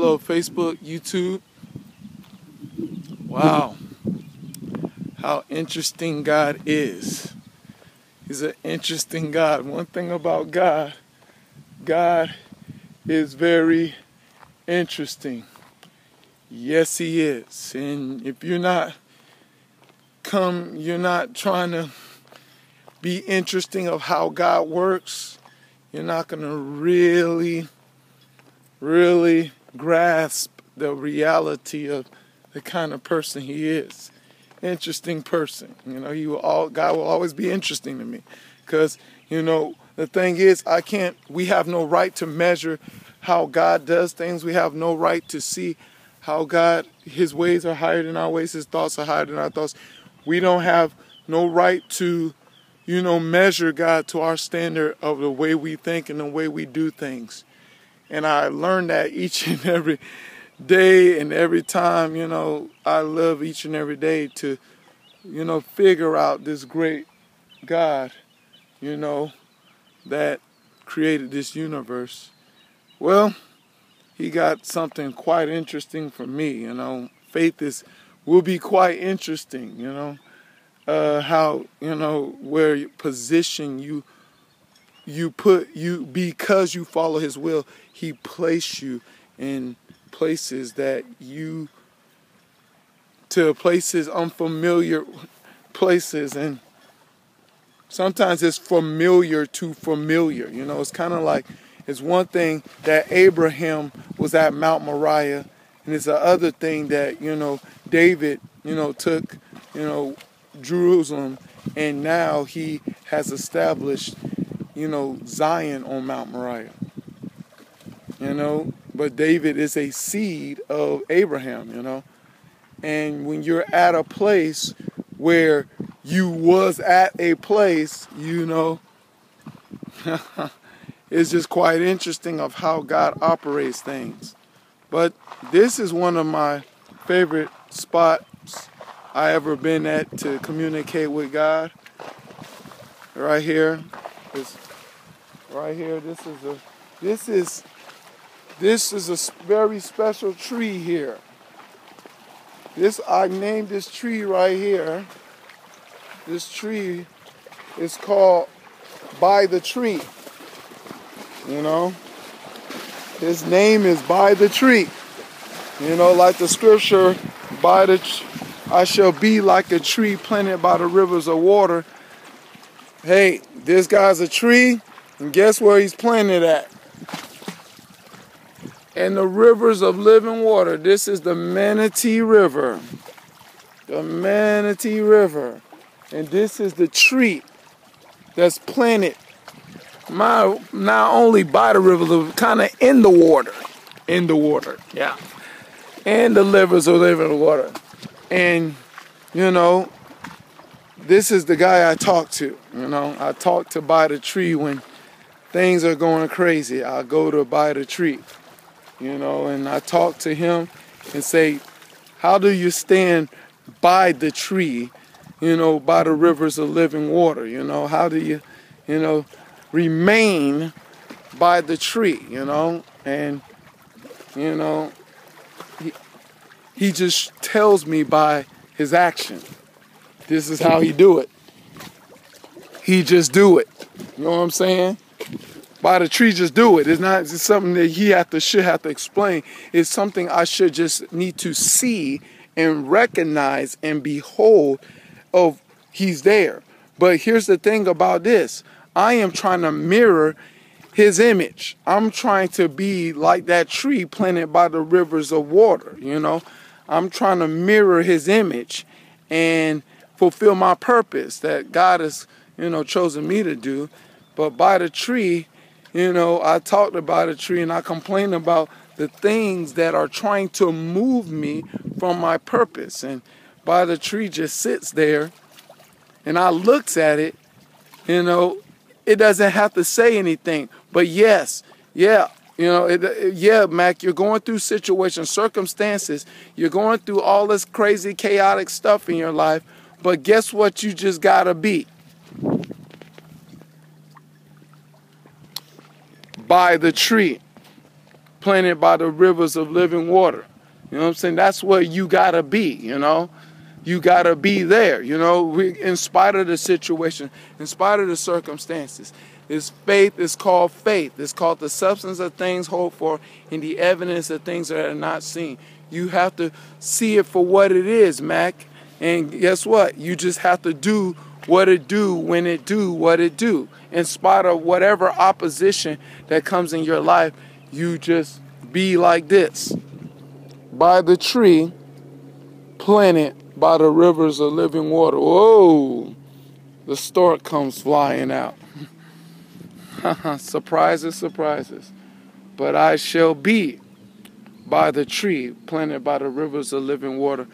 Hello, Facebook, YouTube. Wow. How interesting God is. He's an interesting God. One thing about God, God is very interesting. Yes, He is. And if you're not come, you're not trying to be interesting of how God works, you're not going to really, really grasp the reality of the kind of person he is. Interesting person. You know, he will all God will always be interesting to me. Cause, you know, the thing is I can't we have no right to measure how God does things. We have no right to see how God his ways are higher than our ways, his thoughts are higher than our thoughts. We don't have no right to, you know, measure God to our standard of the way we think and the way we do things. And I learned that each and every day and every time, you know, I love each and every day to, you know, figure out this great God, you know, that created this universe. Well, he got something quite interesting for me, you know. Faith is will be quite interesting, you know. Uh, how, you know, where you position you you put you because you follow his will, he placed you in places that you to places unfamiliar places. And sometimes it's familiar to familiar you know? It's kind of like it's one thing that abraham was at mount moriah and it's the other thing that you know david you know took you know jerusalem and now he has established you know zion on mount moriah you know but David is a seed of Abraham, you know. And when you're at a place where you was at a place, you know, it's just quite interesting of how God operates things. But this is one of my favorite spots I ever been at to communicate with God. Right here, this, right here. This is a, this is this is a very special tree here. This I named this tree right here. This tree is called by the tree. You know, his name is by the tree. You know, like the scripture, by the I shall be like a tree planted by the rivers of water. Hey, this guy's a tree, and guess where he's planted at? and the rivers of living water. This is the Manatee River. The Manatee River. And this is the tree that's planted my, not only by the river, but kind of in the water. In the water, yeah. And the rivers of living water. And, you know, this is the guy I talked to. You know, I talked to by the tree when things are going crazy. I go to by the tree you know, and I talk to him and say, How do you stand by the tree, you know, by the rivers of living water? You know, how do you, you know, remain by the tree, you know? And, you know, he, he just tells me by his action. This is how he do it. He just do it. You know what I'm saying? By the tree just do it. It's not it's something that he have to should have to explain. It's something I should just need to see and recognize and behold of he's there. But here's the thing about this. I am trying to mirror his image. I'm trying to be like that tree planted by the rivers of water, you know. I'm trying to mirror his image and fulfill my purpose that God has, you know, chosen me to do. But by the tree, you know, I talked about a tree and I complained about the things that are trying to move me from my purpose. And by the tree just sits there and I looks at it, you know, it doesn't have to say anything. But yes, yeah, you know, it, yeah, Mack, you're going through situations, circumstances, you're going through all this crazy, chaotic stuff in your life. But guess what you just gotta be? By the tree. planted by the rivers of living water. You know what I'm saying? That's where you gotta be, you know? You gotta be there, you know, we, in spite of the situation, in spite of the circumstances. This faith is called faith. It's called the substance of things hoped for and the evidence of things that are not seen. You have to see it for what it is, Mack. And guess what? You just have to do what it do when it do what it do. In spite of whatever opposition that comes in your life, you just be like this. By the tree planted by the rivers of living water. Whoa! The stork comes flying out. surprises, surprises. But I shall be by the tree planted by the rivers of living water.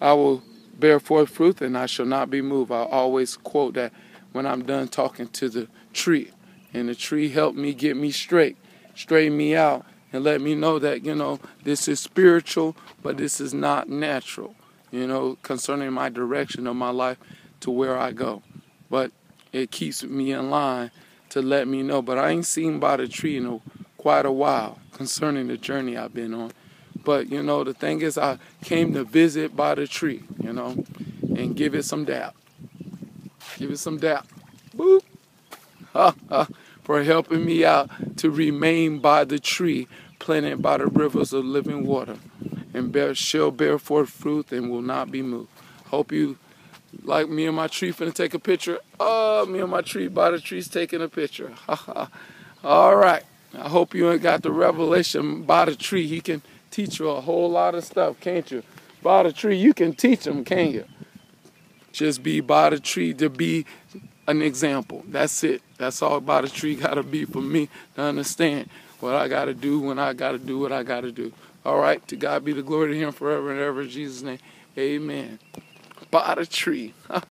I will bear forth fruit and I shall not be moved. I always quote that when I'm done talking to the tree. And the tree helped me get me straight, straighten me out, and let me know that, you know, this is spiritual, but this is not natural, you know, concerning my direction of my life to where I go. But it keeps me in line to let me know. But I ain't seen by the tree in a, quite a while concerning the journey I've been on. But you know, the thing is, I came to visit by the tree, you know, and give it some dap. Give it some dap. Boop. For helping me out to remain by the tree planted by the rivers of living water and bear, shall bear forth fruit and will not be moved. Hope you like me and my tree finna take a picture. Oh, me and my tree by the trees taking a picture. All right. I hope you ain't got the revelation by the tree. He can teach you a whole lot of stuff, can't you? By the tree, you can teach them, can you? Just be by the tree to be an example. That's it. That's all by the tree got to be for me to understand what I got to do when I got to do what I got to do. All right. To God be the glory to Him forever and ever. In Jesus' name. Amen. By the tree.